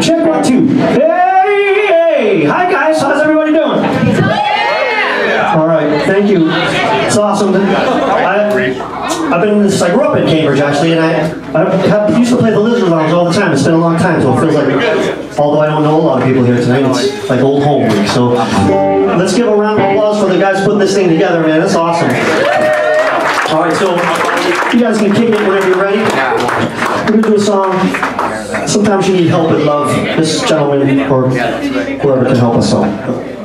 Check one, two. Hey, hey. Hi, guys. How's everybody doing? All right. Thank you. It's awesome. I, I've been in this, I grew up in Cambridge, actually, and I, I have, used to play the Lizard Lounge all the time. It's been a long time, so it feels like, although I don't know a lot of people here tonight, it's like old home week. So let's give a round of applause for the guys putting this thing together, man. It's awesome. All right, so you guys can kick it whenever you're ready. We're gonna do a song. Sometimes you need help and love. This gentleman or whoever can help us out.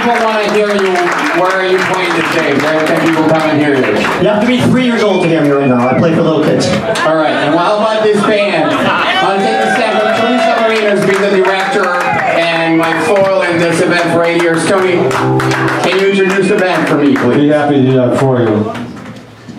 People want to hear you, where are you playing today? Where can people come and hear you? You have to be three years old to hear me right now. I play for little kids. All right, and how about this band? I want to take a second. Tony Submarinos being the director and my foil in this event for eight years. Tony, can you introduce the band for me, please? Be happy to do that for you.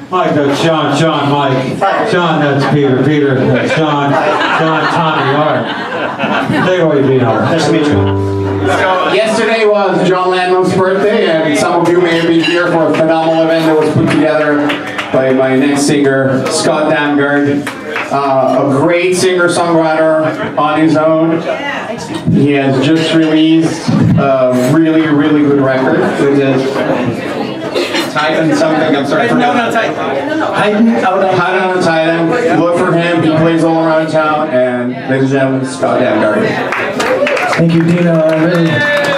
Mike, that's Sean, Sean, Mike. Sean, that's Peter, Peter, that's Sean, Sean, Tommy, Art. Take it away, Dino. Nice to meet you. Yesterday was John Lennon's birthday, and some of you may be here for a phenomenal event that was put together by my next singer, Scott Damgard. Uh, a great singer-songwriter on his own. He has just released a really, really good record. It is Titan something, I'm sorry. No, no, Titan. Titan out on Titan. Look for him, he plays all around town, and ladies and gentlemen, Scott Damgard. Thank you, Dina.